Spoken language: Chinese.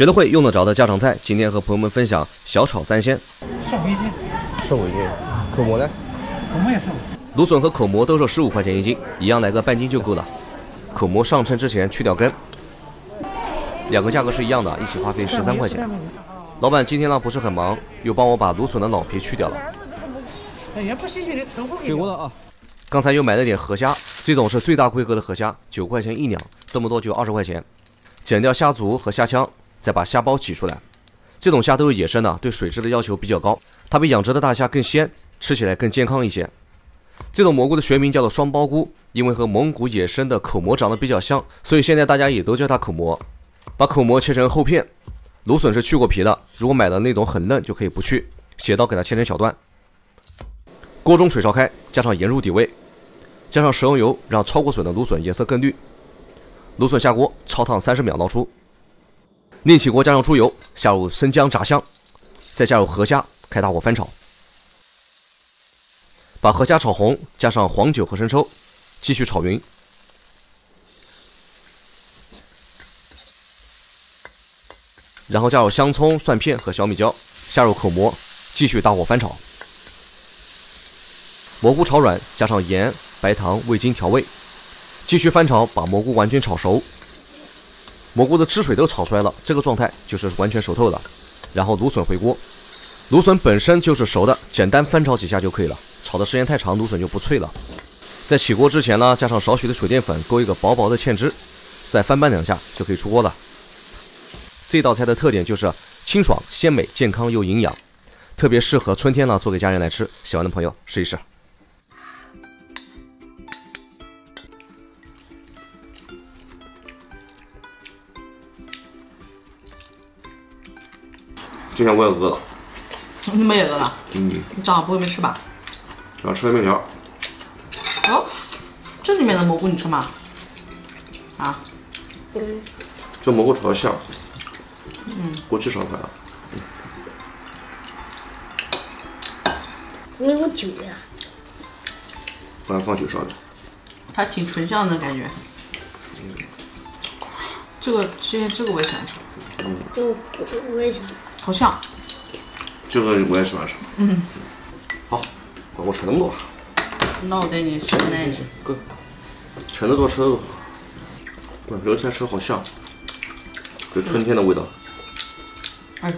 学得会、用得着的家常菜，今天和朋友们分享小炒三鲜。上回斤，瘦一斤，口蘑呢？口蘑也瘦。芦笋和口蘑都是十五块钱一斤，一样来个半斤就够了。口蘑上称之前去掉根，两个价格是一样的，一起花费十三块钱。老板今天呢不是很忙，又帮我把芦笋的老皮去掉了。也不新鲜的，给我了啊！刚才又买了点河虾，这种是最大规格的河虾，九块钱一两，这么多就二十块钱。剪掉虾足和虾腔，再把虾包挤出来。这种虾都是野生的，对水质的要求比较高，它比养殖的大虾更鲜，吃起来更健康一些。这种蘑菇的学名叫做双孢菇，因为和蒙古野生的口蘑长得比较像，所以现在大家也都叫它口蘑。把口蘑切成厚片，芦笋是去过皮的，如果买的那种很嫩就可以不去，斜刀给它切成小段。锅中水烧开，加上盐入底味，加上食用油，让焯过笋的芦笋颜色更绿。芦笋下锅焯烫三十秒，捞出。另起锅加上猪油，下入生姜炸香，再加入河虾，开大火翻炒。把河虾炒红，加上黄酒和生抽，继续炒匀。然后加入香葱、蒜片和小米椒，下入口蘑，继续大火翻炒。蘑菇炒软，加上盐、白糖、味精调味，继续翻炒，把蘑菇完全炒熟。蘑菇的汁水都炒出来了，这个状态就是完全熟透了。然后芦笋回锅，芦笋本身就是熟的，简单翻炒几下就可以了。炒的时间太长，芦笋就不脆了。在起锅之前呢，加上少许的水淀粉，勾一个薄薄的芡汁，再翻拌两下就可以出锅了。这道菜的特点就是清爽、鲜美、健康又营养，特别适合春天呢做给家人来吃。喜欢的朋友试一试。今天我也饿了。你们也饿了？嗯。你早上不会没吃吧？要吃面条。哦，这里面的蘑菇你吃吗？啊？嗯。这蘑菇炒的香。嗯。锅气烧开了。怎么有酒呀？刚才放酒烧的。还挺醇香的感觉。嗯。这个今天这个我也喜欢吃。嗯。这个我我也喜欢。好像，这个我也喜欢吃。嗯，好，管我吃那么多。那我带你吃奶奶。够，吃得多吃得多。哇，这个菜吃的好像，这春天的味道。哎。